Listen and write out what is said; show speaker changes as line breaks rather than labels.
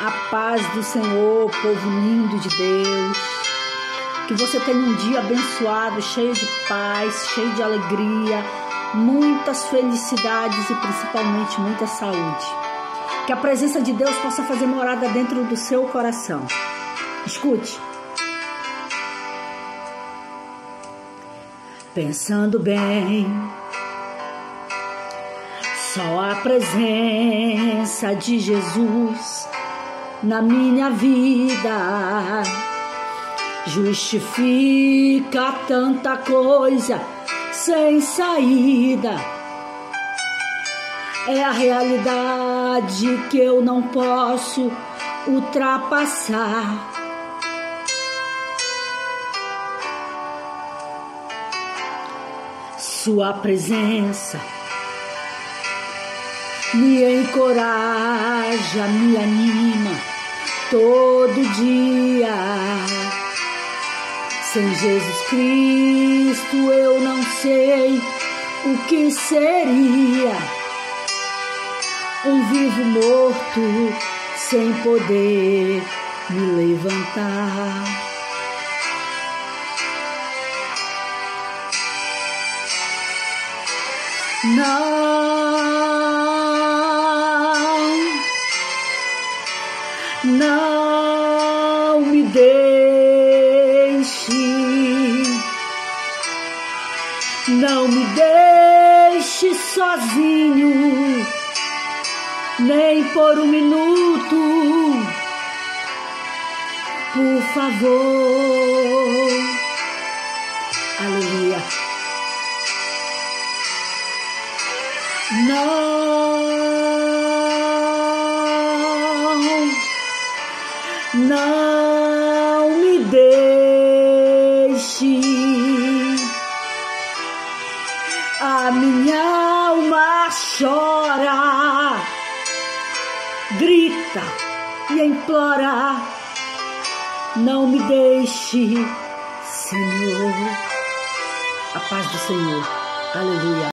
A paz do Senhor, povo lindo de Deus. Que você tenha um dia abençoado, cheio de paz, cheio de alegria, muitas felicidades e principalmente muita saúde. Que a presença de Deus possa fazer morada dentro do seu coração. Escute. Pensando bem, só a presença de Jesus na minha vida justifica tanta coisa sem saída. É a realidade que eu não posso ultrapassar. Sua presença me encoraja, me anima todo dia. Sem Jesus Cristo eu não sei o que seria. Um vivo morto sem poder me levantar. Não, não me deixe, não me deixe sozinho, nem por um minuto, por favor. Aleluia. Não, não me deixe. A minha alma chora, grita e implora. Não me deixe, Senhor. A paz do Senhor. Aleluia.